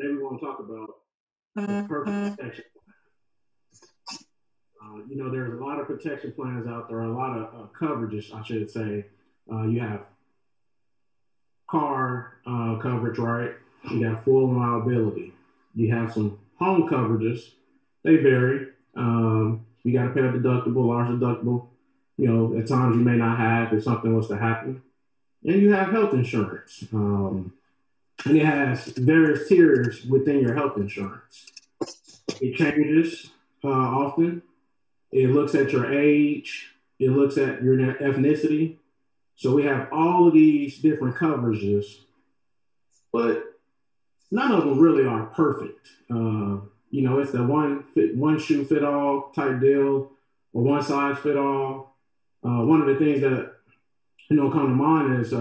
Today we want to talk about the perfect protection plan. Uh, you know, there's a lot of protection plans out there, a lot of uh, coverages, I should say. Uh, you have car uh, coverage, right? You got full liability. You have some home coverages. They vary. Um, you got to pay a deductible, large deductible. You know, at times you may not have if something was to happen. And you have health insurance. Um, and it has various tiers within your health insurance. It changes uh, often. It looks at your age. It looks at your ethnicity. So we have all of these different coverages, but none of them really are perfect. Uh, you know, it's the one fit, one shoe fit all type deal, or one size fit all. Uh, one of the things that you know come to mind is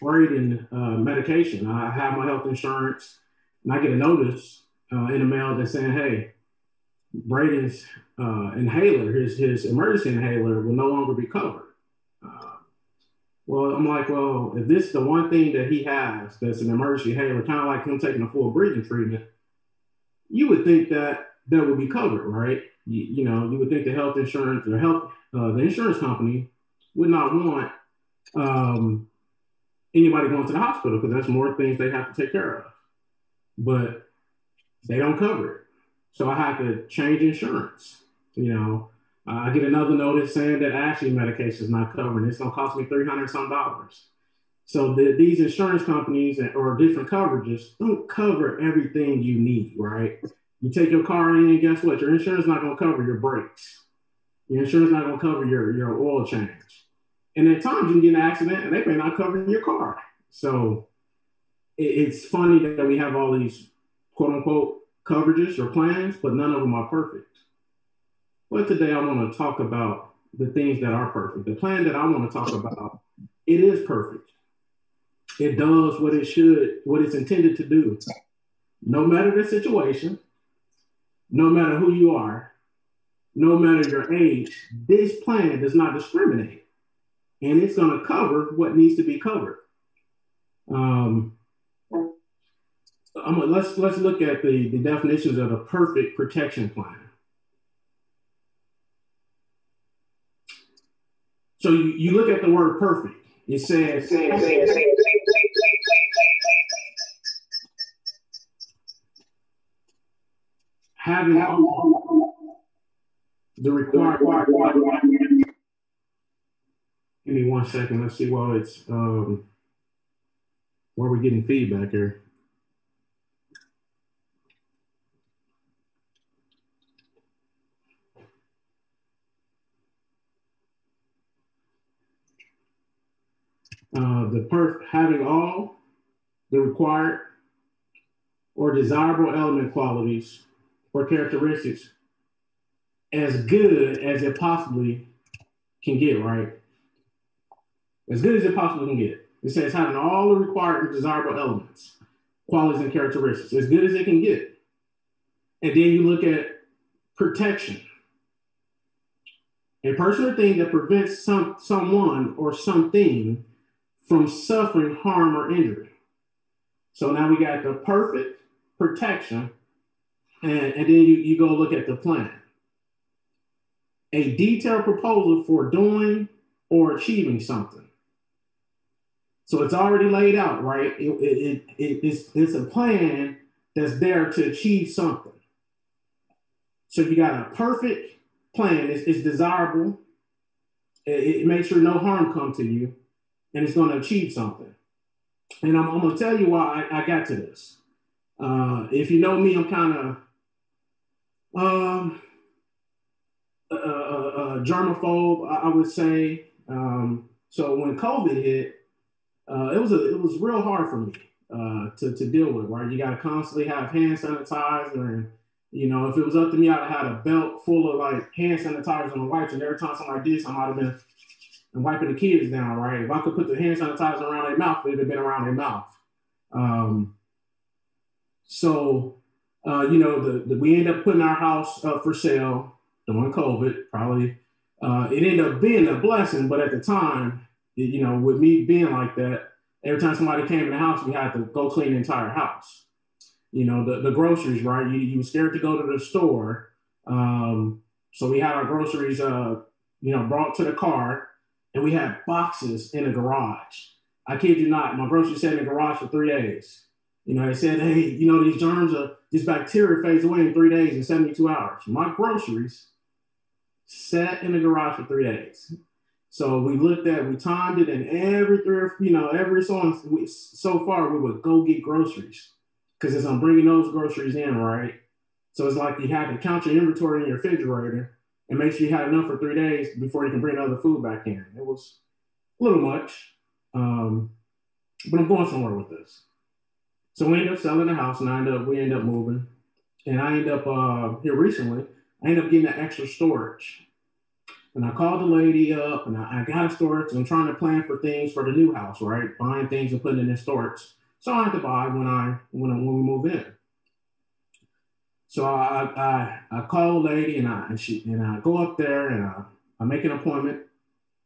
Braden uh, medication. I have my health insurance, and I get a notice uh, in the mail that's saying, "Hey, Braden's uh, inhaler, his his emergency inhaler, will no longer be covered." Uh, well, I'm like, well, if this is the one thing that he has that's an emergency inhaler, kind of like him taking a full breathing treatment, you would think that that would be covered, right? You, you know, you would think the health insurance or health uh, the insurance company would not want um, anybody going to the hospital because that's more things they have to take care of. But they don't cover it. So I had to change insurance. You know, uh, I get another notice saying that Ashley medication is not covered. It's going to cost me 300 some dollars. So the, these insurance companies or different coverages don't cover everything you need, right? You take your car in, and guess what? Your insurance is not going to cover your brakes. Your insurance is not going to cover your, your oil change. And at times you can get an accident and they may not cover your car. So it's funny that we have all these quote unquote coverages or plans, but none of them are perfect. But today I want to talk about the things that are perfect. The plan that I want to talk about, it is perfect. It does what it should, what it's intended to do. No matter the situation, no matter who you are, no matter your age, this plan does not discriminate and it's going to cover what needs to be covered. Um, let's let's look at the, the definitions of a perfect protection plan. So you, you look at the word perfect. It says having the required Give me one second. Let's see while it's um, while we're getting feedback here. Uh, the perf having all the required or desirable element qualities or characteristics as good as it possibly can get, right? As good as it possibly can get. It says having all the required and desirable elements, qualities, and characteristics, as good as it can get. And then you look at protection. A person or thing that prevents some, someone or something from suffering harm or injury. So now we got the perfect protection, and, and then you, you go look at the plan. A detailed proposal for doing or achieving something. So it's already laid out, right? It, it, it, it's, it's a plan that's there to achieve something. So you got a perfect plan. It's, it's desirable. It, it, makes sure no harm come to you, and it's going to achieve something. And I'm, I'm going to tell you why I, I got to this. Uh, if you know me, I'm kind of um, a, a, a germaphobe, I, I would say. Um, so when COVID hit, uh, it was a, it was real hard for me uh, to, to deal with, right? You got to constantly have hand sanitizer. And, you know, if it was up to me, I'd have had a belt full of like hand sanitizer and wipes. And every time something like this, I might have been and wiping the kids down, right? If I could put the hand sanitizer around their mouth, it'd have been around their mouth. Um, so, uh, you know, the, the, we ended up putting our house up for sale during COVID, probably. Uh, it ended up being a blessing, but at the time, you know, with me being like that, every time somebody came in the house, we had to go clean the entire house. You know, the, the groceries, right? You, you were scared to go to the store. Um, so we had our groceries, uh, you know, brought to the car and we had boxes in the garage. I kid you not, my groceries sat in the garage for three days. You know, they said, hey, you know, these germs are, this bacteria fades away in three days and 72 hours. My groceries sat in the garage for three days. So we looked at, we timed it, and every three, you know, every so we, so far we would go get groceries because as I'm bringing those groceries in, right? So it's like you had to count your inventory in your refrigerator and make sure you had enough for three days before you can bring other food back in. It was a little much, um, but I'm going somewhere with this. So we ended up selling the house, and I ended up we ended up moving, and I ended up uh, here recently. I ended up getting an extra storage and I called the lady up and I, I got a storage. I'm trying to plan for things for the new house, right? Buying things and putting it in storage. So I have to buy when I when I, when we move in. So I I, I call the lady and I and she and I go up there and I, I make an appointment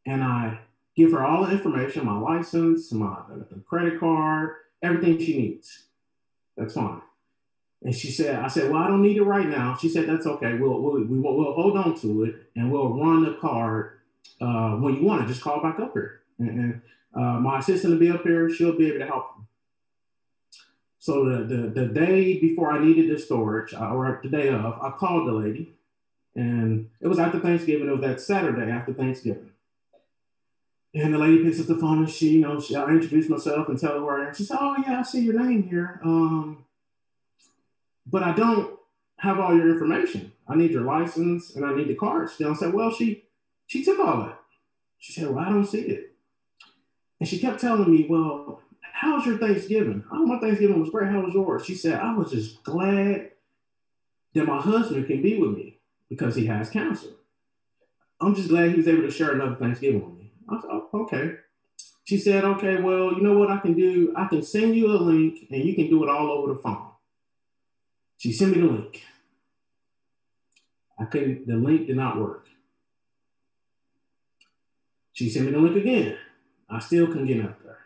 and I give her all the information, my license, my the credit card, everything she needs. That's fine. And she said, I said, well, I don't need it right now. She said, that's okay. We'll, we'll, we will, we'll hold on to it and we'll run the card uh, when you want it. Just call back up here. And, and uh, my assistant will be up here. She'll be able to help you. So the, the, the day before I needed the storage, uh, or the day of, I called the lady. And it was after Thanksgiving. It was that Saturday after Thanksgiving. And the lady picks up the phone and she, you know, she, I introduced myself and tell her where I am. She said, oh, yeah, I see your name here. Um, but I don't have all your information. I need your license and I need the card still. I said, well, she she took all that. She said, well, I don't see it. And she kept telling me, well, how's your Thanksgiving? Oh, my Thanksgiving was great. How was yours? She said, I was just glad that my husband can be with me because he has cancer. I'm just glad he was able to share another Thanksgiving with me. I said, oh, okay. She said, okay, well, you know what I can do? I can send you a link and you can do it all over the phone. She sent me the link. I couldn't, the link did not work. She sent me the link again. I still couldn't get up there.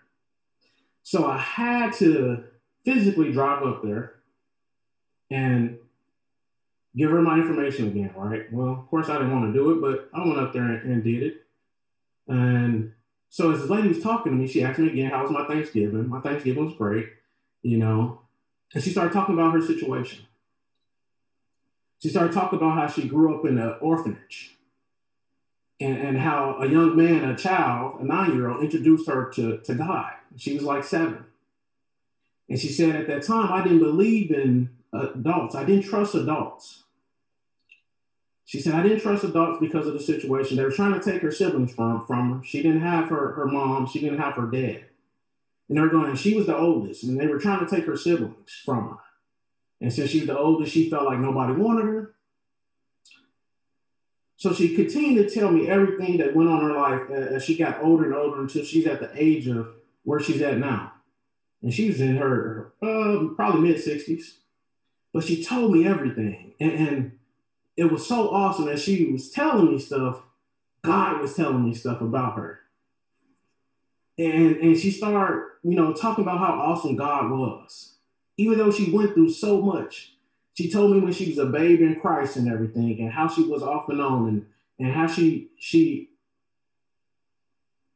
So I had to physically drive up there and give her my information again, right? Well, of course, I didn't want to do it, but I went up there and, and did it. And so as the lady was talking to me, she asked me again, how was my Thanksgiving? My Thanksgiving was great, you know. And she started talking about her situation. She started talking about how she grew up in an orphanage and, and how a young man, a child, a nine year old, introduced her to, to God. She was like seven. And she said, at that time, I didn't believe in adults, I didn't trust adults. She said, I didn't trust adults because of the situation. They were trying to take her siblings from, from her. She didn't have her, her mom, she didn't have her dad. And they were going, and she was the oldest, and they were trying to take her siblings from her. And since she was the oldest, she felt like nobody wanted her. So she continued to tell me everything that went on in her life as she got older and older until she's at the age of where she's at now. And she was in her uh, probably mid 60s. But she told me everything. And, and it was so awesome that she was telling me stuff. God was telling me stuff about her. And, and she started, you know, talking about how awesome God was even though she went through so much, she told me when she was a babe in Christ and everything, and how she was off and on, and and how she she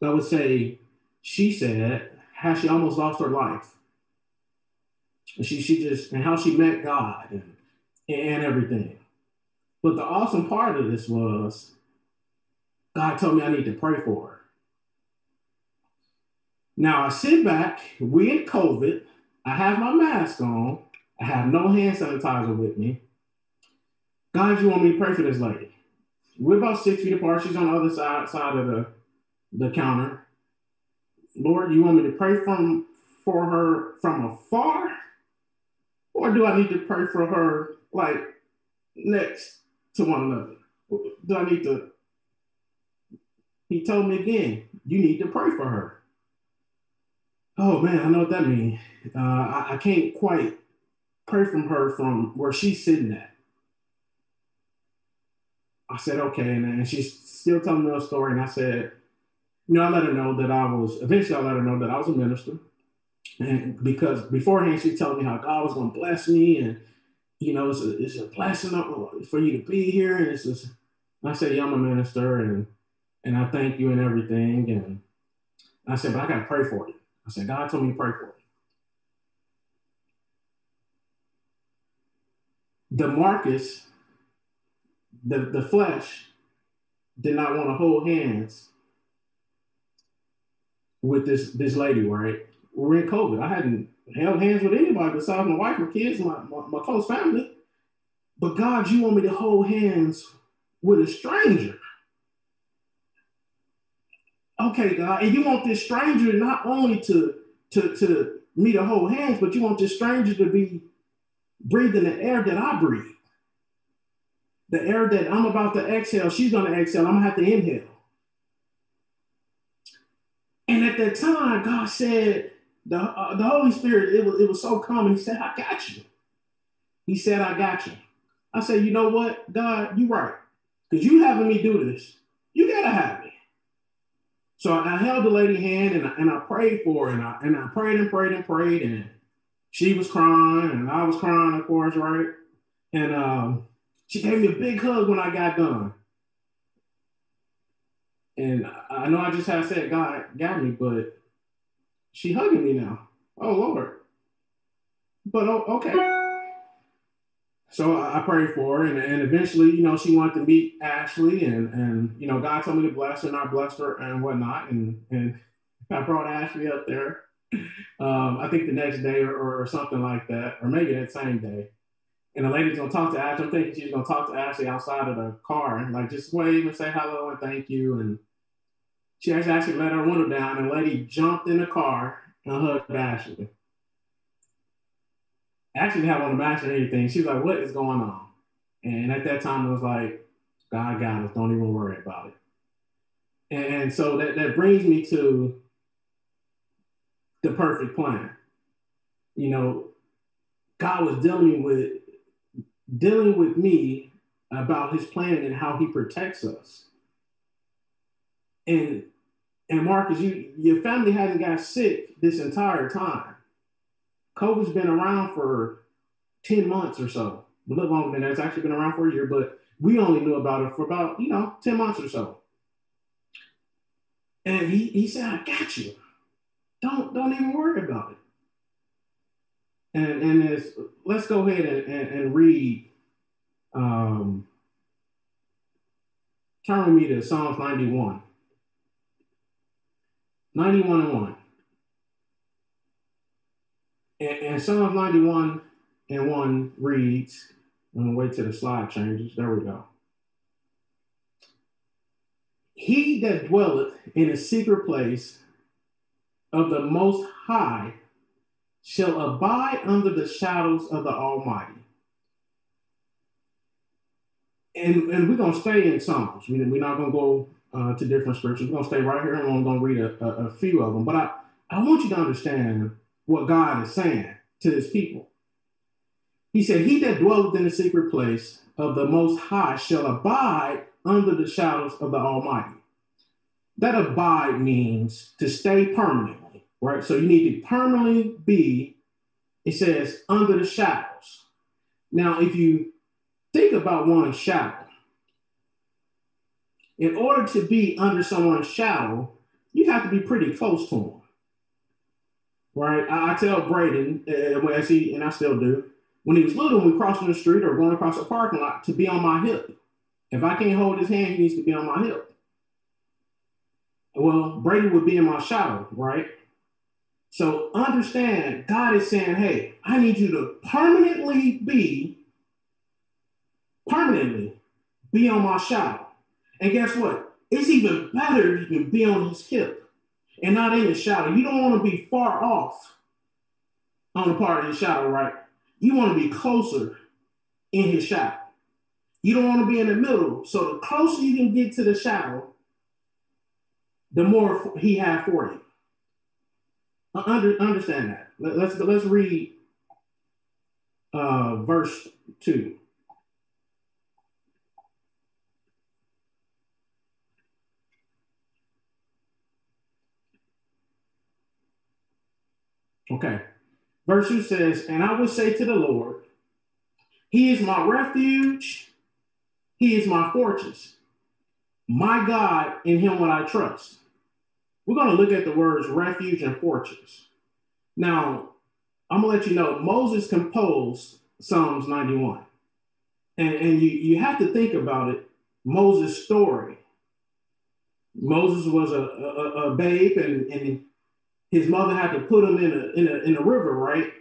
I would say she said how she almost lost her life. And she she just and how she met God and and everything. But the awesome part of this was God told me I need to pray for her. Now I sit back, we in COVID, I have my mask on. I have no hand sanitizer with me. God, you want me to pray for this lady? We're about six feet apart. She's on the other side side of the, the counter. Lord, you want me to pray from for her from afar? Or do I need to pray for her like next to one another? Do I need to? He told me again, you need to pray for her. Oh man, I know what that means. Uh, I, I can't quite pray from her from where she's sitting at. I said, okay, and, and she's still telling me a story, and I said, you know, I let her know that I was, eventually I let her know that I was a minister. And because beforehand she told me how God was going to bless me and, you know, it's a, it's a blessing for you to be here. And it's just, I said, yeah, I'm a minister and, and I thank you and everything. And I said, but I got to pray for you. I said, God told me to pray for you. The Marcus, the, the flesh, did not want to hold hands with this this lady, right? We're in COVID. I hadn't held hands with anybody besides my wife, my kids, my, my, my close family. But God, you want me to hold hands with a stranger. Okay, God, and you want this stranger not only to to to me to hold hands, but you want this stranger to be breathing the air that I breathe. The air that I'm about to exhale, she's gonna exhale. I'm gonna have to inhale. And at that time, God said, the, uh, the Holy Spirit, it was, it was so common. He said, I got you. He said, I got you. I said, you know what, God, you're right. Because you having me do this. You gotta have me. So I, held the lady hand and I, and I prayed for her and I, and I prayed and prayed and prayed and she was crying and I was crying, of course, right? And um, she gave me a big hug when I got done. And I know I just had said God got me, but she hugging me now. Oh Lord. But oh, okay. So I prayed for her, and, and eventually, you know, she wanted to meet Ashley, and and you know, God told me to bless her, and I blessed her and whatnot, and and I brought Ashley up there. Um, I think the next day or, or something like that, or maybe that same day. And the lady's gonna talk to Ashley. I'm thinking she's gonna talk to Ashley outside of the car and like just wave and say hello and thank you. And she actually let her window down, and the lady jumped in the car and hugged Ashley. Didn't have on the match or anything. She was like, "What is going on?" And at that time, it was like, "God got us. Don't even worry about it." And so that that brings me to the perfect plan. You know, God was dealing with dealing with me about his plan and how he protects us. And and Marcus, you your family hasn't got sick this entire time. COVID's been around for 10 months or so. A little longer than that. It's actually been around for a year, but we only knew about it for about, you know, 10 months or so. And he, he said, I got you. Don't don't even worry about it. And and it's, let's go ahead and, and, and read um, turn with me to Psalms 91. 91 and 1. And, and Psalms 91 and 1 reads, I'm gonna wait till the slide changes. There we go. He that dwelleth in a secret place of the Most High shall abide under the shadows of the Almighty and, and we're going to stay in Psalms. We, we're not going to go uh, to different scriptures. We're going to stay right here and I'm going to read a, a, a, few of them. But I, I want you to understand what God is saying to his people. He said, He that dwelleth in the secret place of the Most High shall abide under the shadows of the Almighty. That abide means to stay permanently, right? So you need to permanently be, it says, under the shadows. Now, if you Think about one's shadow. In order to be under someone's shadow, you have to be pretty close to them. Right? I, I tell Braden, uh, when I see, and I still do, when he was little, when we crossing the street or going across a parking lot, to be on my hip. If I can't hold his hand, he needs to be on my hip. Well, Brady would be in my shadow, right? So understand, God is saying, hey, I need you to permanently be permanently be on my shadow. And guess what? It's even better if you can be on his hip and not in his shadow. You don't want to be far off on the part of his shadow, right? You want to be closer in his shadow. You don't want to be in the middle. So the closer you can get to the shadow, the more he had for you. Under, understand that. Let, us let's read uh, verse two. Okay. Verse 2 says, And I will say to the Lord, He is my refuge, He is my fortress, my God, in Him will I trust. We're going to look at the words refuge and fortress. Now, I'm going to let you know Moses composed Psalms 91. And, and you, you have to think about it Moses' story. Moses was a, a, a babe, and, and his mother had to put him in a, in a, in a river, right?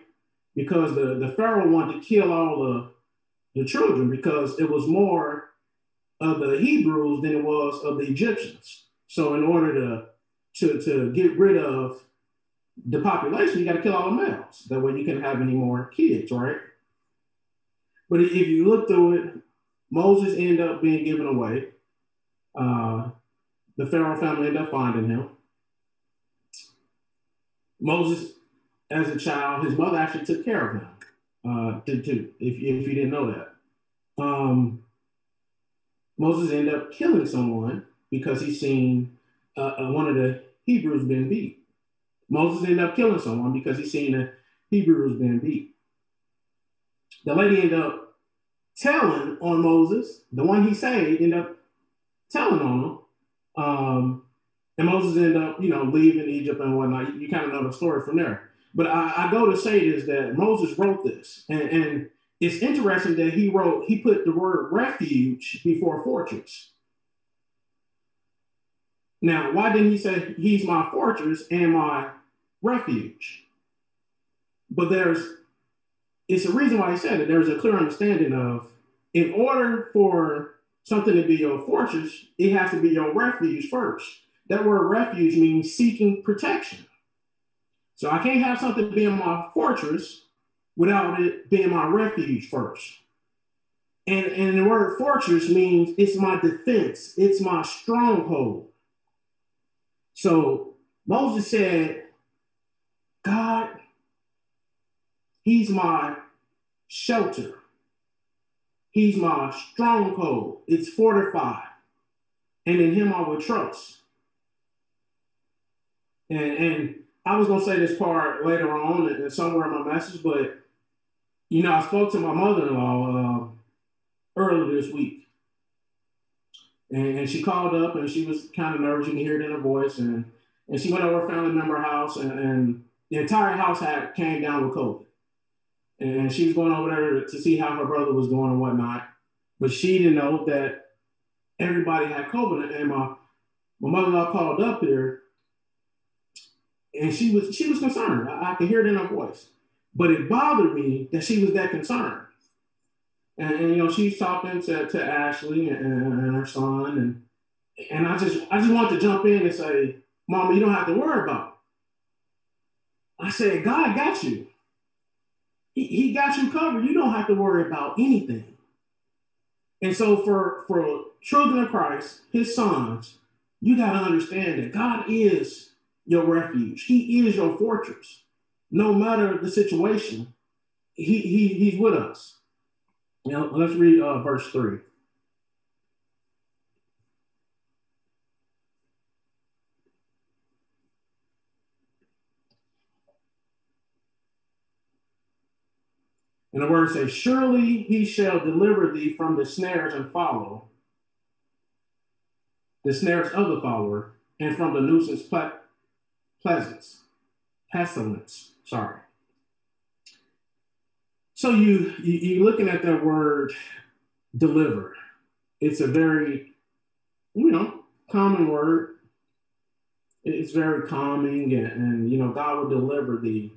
Because the, the Pharaoh wanted to kill all the, the children because it was more of the Hebrews than it was of the Egyptians. So in order to to, to get rid of the population, you got to kill all the males. That way you can have any more kids, right? But if you look through it, Moses ended up being given away. Uh, the Pharaoh family ended up finding him. Moses, as a child, his mother actually took care of him. Uh, to, to, if, if you didn't know that. Um, Moses ended up killing someone because he seen uh, uh, one of the Hebrews being beat. Moses ended up killing someone because he seen the Hebrews being beat. The lady ended up telling on Moses, the one he saved, ended up telling on him. Um, and Moses ended up, you know, leaving Egypt and whatnot. You, you kind of know the story from there. But I, I, go to say this that Moses wrote this, and, and it's interesting that he wrote, he put the word refuge before fortress. Now, why didn't he say he's my fortress and my refuge? But there's, it's a reason why he said it. There's a clear understanding of, in order for something to be your fortress, it has to be your refuge first. That word refuge means seeking protection. So I can't have something being my fortress without it being my refuge first. And, and the word fortress means it's my defense, it's my stronghold. So Moses said, God, He's my shelter. He's my stronghold. It's fortified. And in him I will trust. And, and I was going to say this part later on and somewhere in my message, but you know, I spoke to my mother in law uh, earlier this week. And, and she called up and she was kind of nervous. You can hear it in her voice. And, and she went over a family member house and, and the entire house had came down with COVID. And she was going over there to see how her brother was doing and whatnot. But she didn't know that everybody had COVID. And my, my mother-in-law called up here and she was she was concerned. I, I could hear it in her voice. But it bothered me that she was that concerned. And, and, you know, she's talking to, to Ashley and, and, her son, and and I just I just wanted to jump in and say, Mama, you don't have to worry about it. I said, God got you. He, he got you covered. You don't have to worry about anything. And so for for children of Christ, his sons, you got to understand that God is your refuge. He is your fortress. No matter the situation, he, he, he's with us. Now, let's read uh, verse 3. And the word says, Surely he shall deliver thee from the snares and follow, the snares of the follower, and from the nuisance ple- pleasance, pestilence, sorry. So you, you you're looking at that word deliver. It's a very, you know, common word. It's very calming and, and you know, God will deliver thee.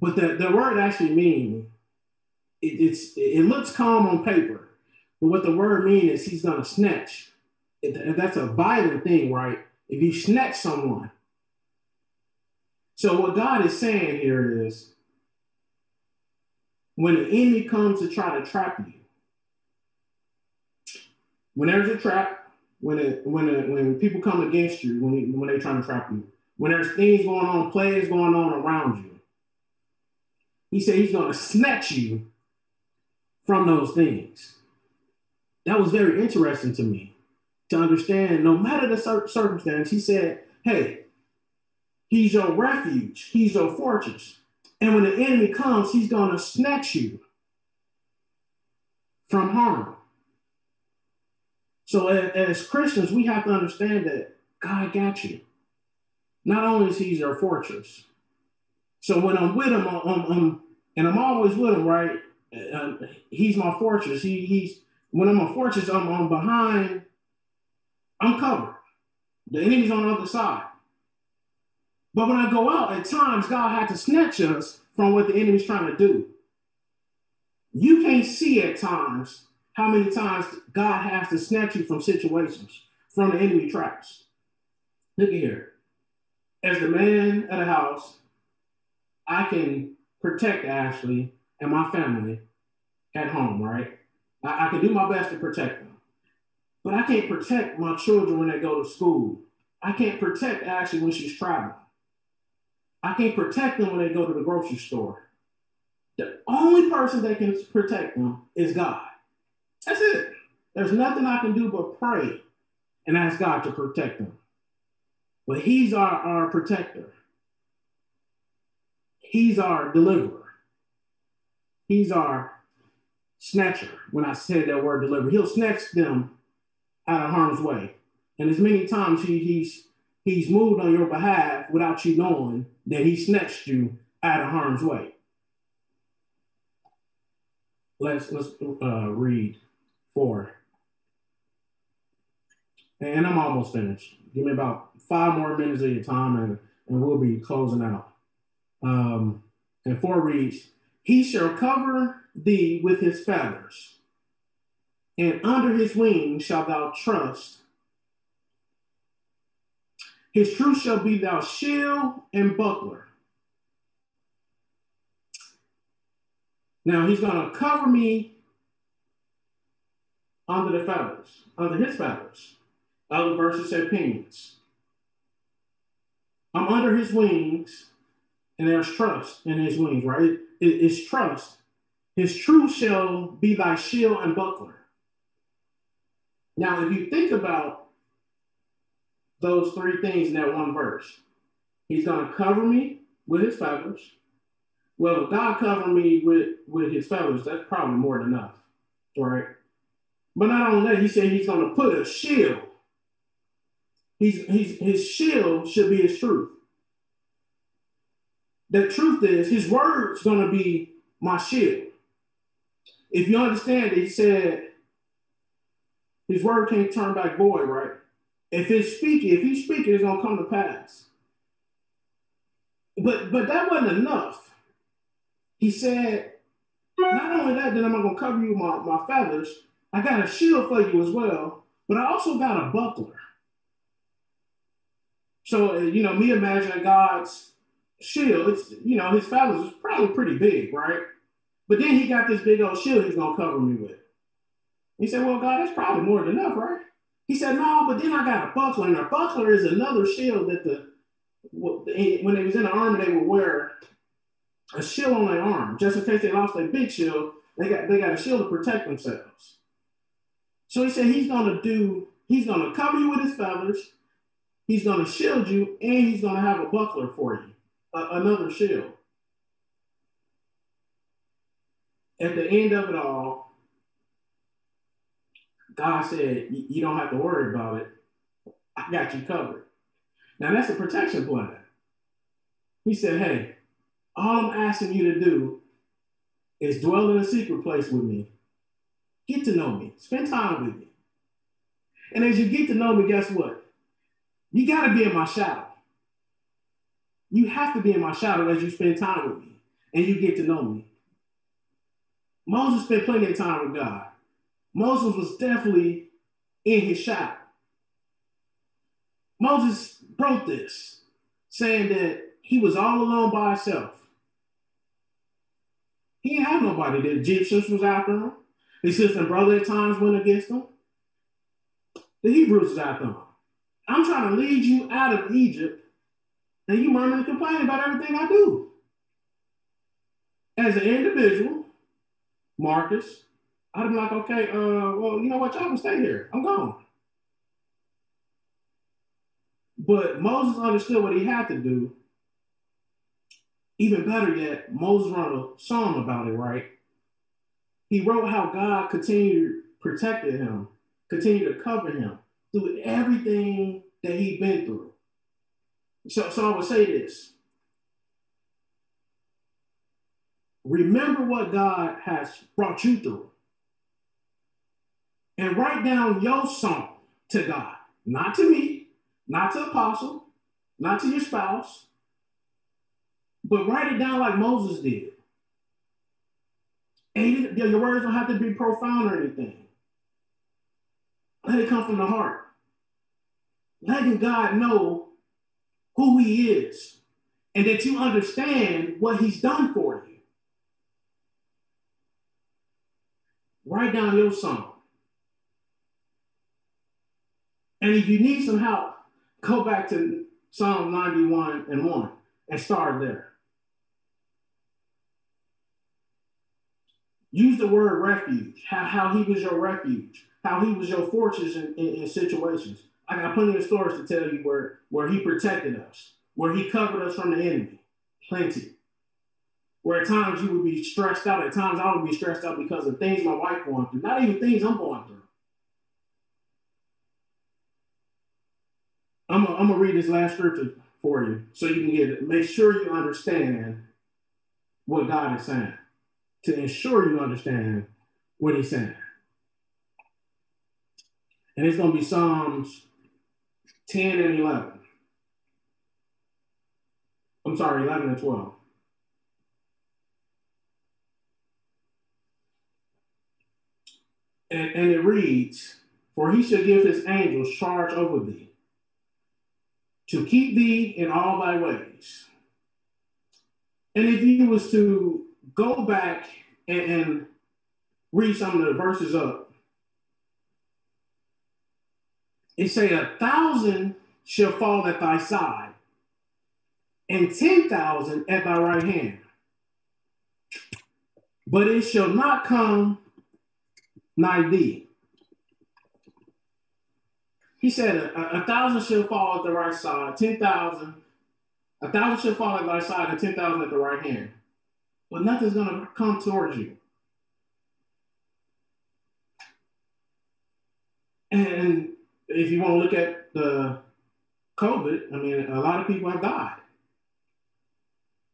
But the, the word actually means it, it's it looks calm on paper, but what the word means is he's gonna snatch. It, that's a violent thing, right? If you snatch someone. So what God is saying here is when the enemy comes to try to trap you, when there's a trap, when it, when it, when people come against you, when when they're trying to trap you, when there's things going on, plays going on around you, he said he's going to snatch you from those things. That was very interesting to me to understand. No matter the circumstance, he said, "Hey, He's your refuge. He's your fortress. And when the enemy comes, he's going to snatch you from harm. So as, Christians, we have to understand that God got you. Not only is he your fortress. So when I'm with him, I'm, I'm and I'm always with him, right? Uh, he's my fortress. He, he's when I'm a fortress, I'm, I'm behind. I'm covered. The enemy's on the other side. But when I go out, at times God had to snatch us from what the enemy's trying to do. You can't see at times how many times God has to snatch you from situations, from the enemy traps. Look here. As the man at a house, I can protect Ashley and my family at home, right? I, I can do my best to protect them. But I can't protect my children when they go to school. I can't protect Ashley when she's traveling. I can't protect them when they go to the grocery store. The only person that can protect them is God. That's it. There's nothing I can do but pray and ask God to protect them. But He's our, our protector, He's our deliverer, He's our snatcher. When I said that word deliver, He'll snatch them out of harm's way. And as many times he, He's He's moved on your behalf without you knowing that He snatched you out of harm's way. Let's let's uh, read four. And I'm almost finished. Give me about five more minutes of your time and, and we'll be closing out. Um, and four reads, He shall cover thee with his feathers, and under his wings shalt thou trust. His truth shall be thou shield and buckler. Now he's going to cover me under the feathers, under his feathers. Other verses say pinions. I'm under his wings, and there's trust in his wings, right? It, it, it's trust. His truth shall be thy shield and buckler. Now, if you think about those three things in that one verse, he's going to cover me with his feathers. Well, if God cover me with, with his feathers, that's probably more than enough, right? But not only that, he said he's going to put a shield. He's, he's, his shield should be his truth. The truth is, his word's going to be my shield. If you understand it, he said his word can't turn back void, right? If it's speaking, if he's speaking, it's gonna come to pass. But but that wasn't enough. He said, not only that, then I'm gonna cover you my, my feathers, I got a shield for you as well, but I also got a buckler. So, uh, you know, me imagining God's shield, it's, you know, his feathers is probably pretty big, right? But then he got this big old shield he's to cover me with. He said, Well, God, that's probably more than enough, right? He said, No, but then I got a buckler, and a buckler is another shield that the, when they was in the army, they would wear a shield on their arm just in case they lost their big shield. They got they got a shield to protect themselves. So he said he's going to do, he's going to cover you with his feathers, he's going to shield you, and he's going to have a buckler for you, a, another shield. At the end of it all, God said, You don't have to worry about it. I got you covered. Now that's a protection plan. He said, Hey, all I'm asking you to do is dwell in a secret place with me Get to know me. Spend time with me. And as you get to know me, guess what? You got to be in my shadow. You have to be in my shadow as you spend time with me and you get to know me. Moses spent plenty of time with God. Moses was definitely in his shadow. Moses wrote this, saying that he was all alone by himself. He didn't have nobody. The Egyptians was after him. His sister and brother at times went against him. The Hebrews is after him. I'm trying to lead you out of Egypt, and you murmur and complain about everything I do. As an individual, Marcus, I'd be like, okay, uh, well, you know what, y'all can stay here. I'm gone. But Moses understood what he had to do even better yet, Moses wrote a song about it, right? He wrote how God continued protected him, continued to cover him through everything that he'd been through. So, so I would say this. Remember what God has brought you through. And write down your song to God, not to me, not to apostle, not to your spouse, but write it down like Moses did. And your words don't have to be profound or anything. Let it come from the heart. Letting God know who He is and that you understand what He's done for you. Write down your song. And if you need some help, go back to Psalm 91 and 1 and start there. Use the word refuge, how, how he was your refuge, how he was your fortress in, in, in situations. I got plenty of stories to tell you where, where he protected us, where he covered us from the enemy. Plenty. Where at times you would be stressed out, at times I would be stressed out because of things my wife going through, not even things I'm going through. I'm gonna read this last scripture for you so you can get it. Make sure you understand what God is saying to ensure you understand what he's saying. And it's going to be Psalms 10 and 11. I'm sorry, 11 and 12. And, and it reads, For he shall give his angels charge over thee, to keep thee in all thy ways. And if you was to go back and, and read some of the verses up. It say a thousand shall fall at thy side, and ten thousand at thy right hand. But it shall not come nigh thee. He said, a, a, thousand shall fall at the right side, ten thousand, a thousand shall fall at thy side, and ten thousand at the right hand but nothing's going to come towards you. And if you want to look at the COVID, I mean, a lot of people have died.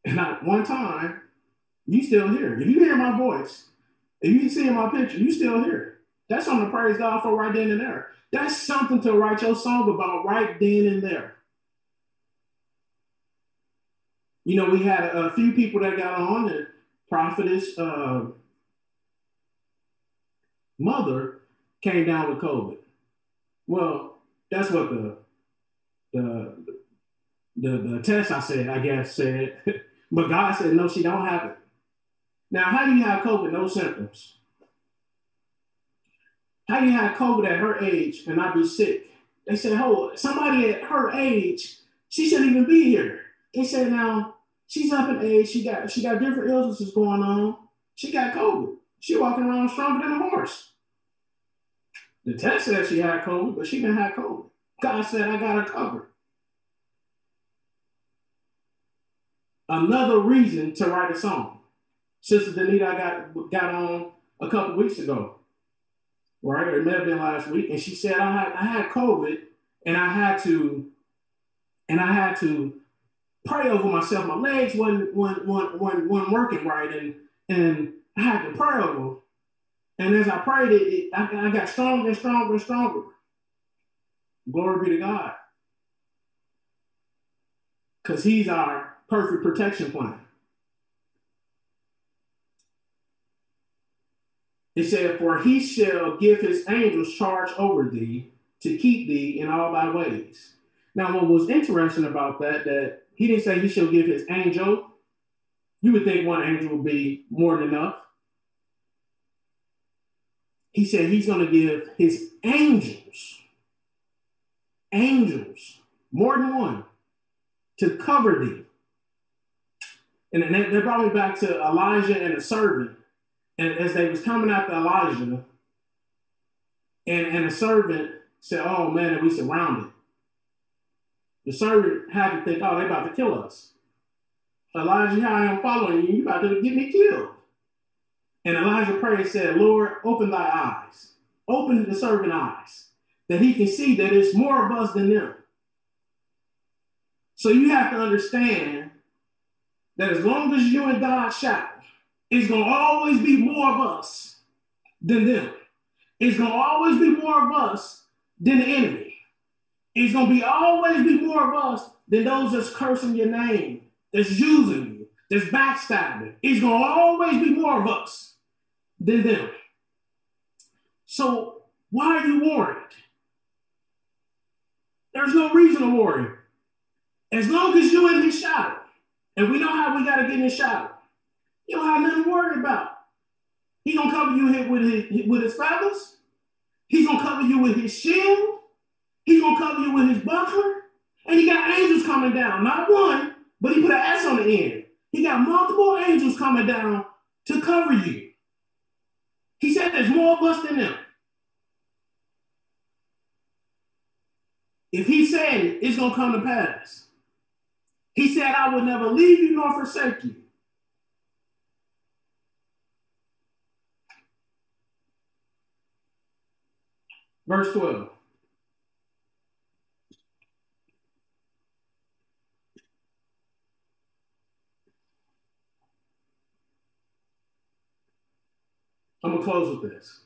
And at one time, you still here. If you hear my voice, if you see my picture, you still here. That's something to praise God for right then and there. That's something to write your song about right then and there. You know, we had a few people that got on, and prophetess uh, mother came down with COVID. Well, that's what the the the, the test I said, I guess said, but God said no, she don't have it. Now, how do you have COVID no symptoms? You have COVID at her age and not be sick? They said, oh, somebody at her age, she shouldn't even be here. They said, now, she's up in age. She got she got different illnesses going on. She got COVID. She walking around stronger than a horse. The test said she had COVID, but she didn't have COVID. God said, I got her covered. Another reason to write a song. Sister Danita I got got on a couple weeks ago. Right? It may have been last week. And she said, I had I had COVID and I had to and I had to pray over myself. My legs wasn't, wasn't, wasn't, wasn't working right, and and I had to pray over. And as I prayed, it, it I, I got stronger and stronger and stronger. Glory be to God. Because He's our perfect protection plan. It said, For he shall give his angels charge over thee to keep thee in all thy ways. Now, what was interesting about that, that he didn't say he shall give his angel. You would think one angel would be more than enough. He said he's going to give his angels, angels, more than one, to cover thee. And then they brought me back to Elijah and the servant. And as they was coming after Elijah, and, and the servant said, Oh man, are we surrounded. The servant had to think, oh, they about to kill us. Elijah, here I am following you. You about to get me killed. And Elijah prayed and said, Lord, open thy eyes, open the servant eyes, that he can see that it's more of us than them. So you have to understand that as long as you in God's shadow, it's going to always be more of us than them. It's going to always be more of us than the enemy. It's going to be always be more of us than those that's cursing your name, that's using you, that's backstabbing. It's going to always be more of us than them. So why are you worried? There's no reason to worry. As long as you're in his shadow, and we know how we got to get in his shadow, you don't have nothing to worry about. He gonna cover you with his, with his feathers. He's gonna cover you with his shield. He's gonna cover you with his buckler. And he got angels coming down, not one, but he put an S on the end. He got multiple angels coming down to cover you. He said there's more of us than them. If he said it, it's gonna come to pass. He said, I will never leave you nor forsake you. Verse 12. I'm going to close with this.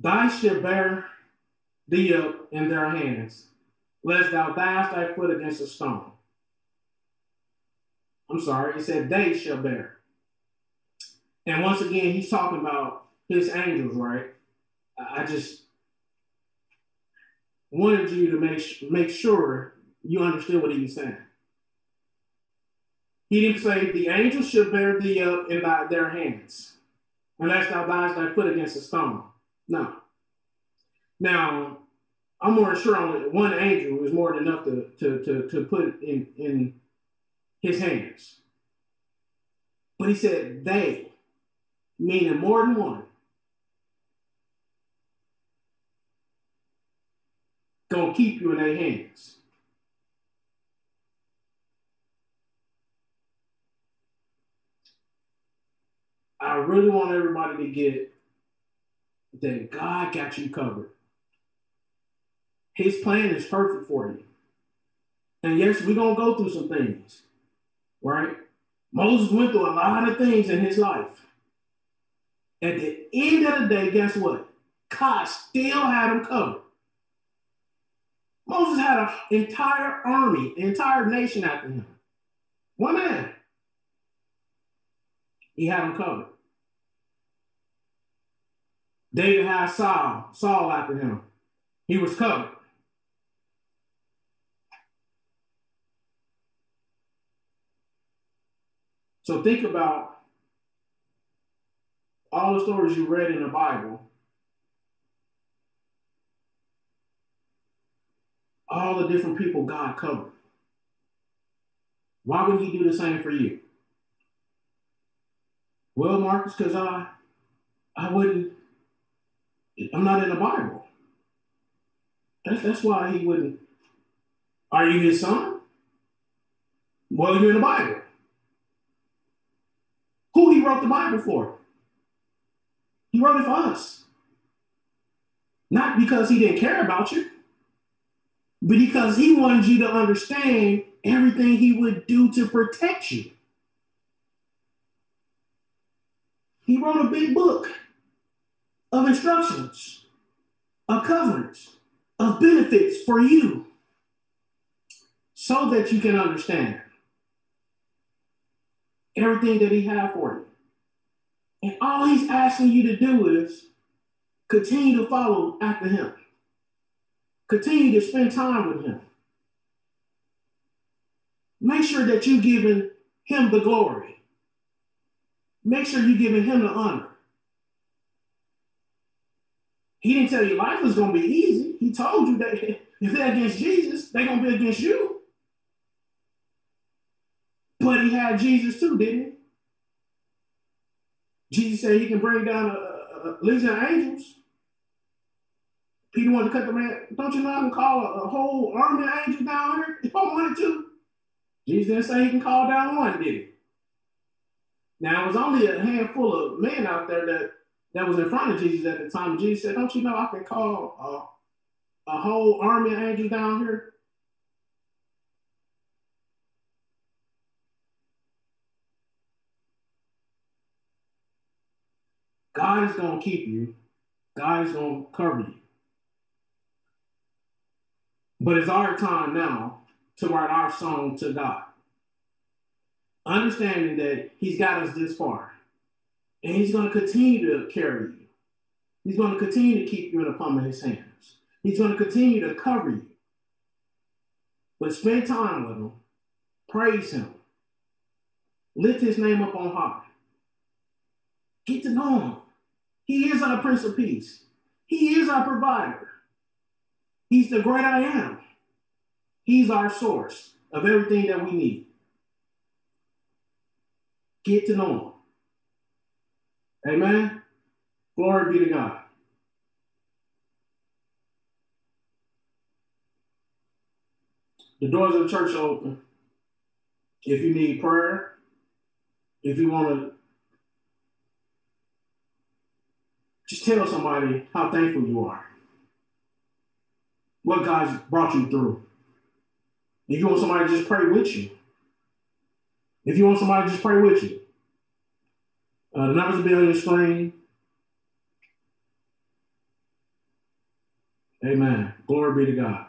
Thy shall bear thee up in their hands, lest thou dash thy foot against a stone. I'm sorry, he said they shall bear. And once again, he's talking about his angels, right? I just wanted you to make, make sure you understood what he was saying. He didn't say, The angels should bear thee up in thy, their hands, unless thou dash thy foot against a stone. No. Now, I'm more sure on one angel is more than enough to, to, to, to put in, in his hands. But he said they, meaning more than one. Gonna keep you in their hands. I really want everybody to get that God got you covered. His plan is perfect for you. And yes, we're going to go through some things, right? Moses went through a lot of things in his life. At the end of the day, guess what? God still had him covered. Moses had an entire army, an entire nation after him. One man. He had him covered. David had Saul, Saul after him. He was covered. So think about all the stories you read in the Bible, all the different people God covered. Why would he do the same for you? Well, Marcus, because I I wouldn't I'm not in the Bible. That's, that's why he wouldn't. Are you his son? Well, you're in the Bible. Who he wrote the Bible for? He wrote it for us. Not because he didn't care about you, because he wanted you to understand everything he would do to protect you. He wrote a big book of instructions, of covenants, of benefits for you so that you can understand everything that he had for you. And all he's asking you to do is continue to follow after him. Continue to spend time with him. Make sure that you're giving him the glory. Make sure you're giving him the honor. He didn't tell you life was going to be easy. He told you that if they're against Jesus, they're going to be against you. But he had Jesus too, didn't he? Jesus said he can bring down a, a, a legion of angels. Peter wanted to cut the man. Don't you know I can call a, a whole army of angels down here if I wanted to? Jesus didn't say he can call down one, did he? Now it was only a handful of men out there that that was in front of Jesus at the time. Jesus said, "Don't you know I can call a, a whole army of angels down here?" God is going to keep you. God is going to cover you. But it's our time now to write our song to God. Understanding that He's got us this far. And He's going to continue to carry you. He's going to continue to keep you in the palm of His hands. He's going to continue to cover you. But spend time with Him. Praise Him. Lift His name up on high. Get to know Him. He is our Prince of Peace. He is our provider. He's the great I am. He's our source of everything that we need. Get to know him. Amen. Glory be to God. The doors of the church are open. If you need prayer, if you want to just tell somebody how thankful you are. What God's brought you through. If you want somebody to just pray with you. If you want somebody to just pray with you. Uh, the numbers will be on your screen. Amen. Glory be to God.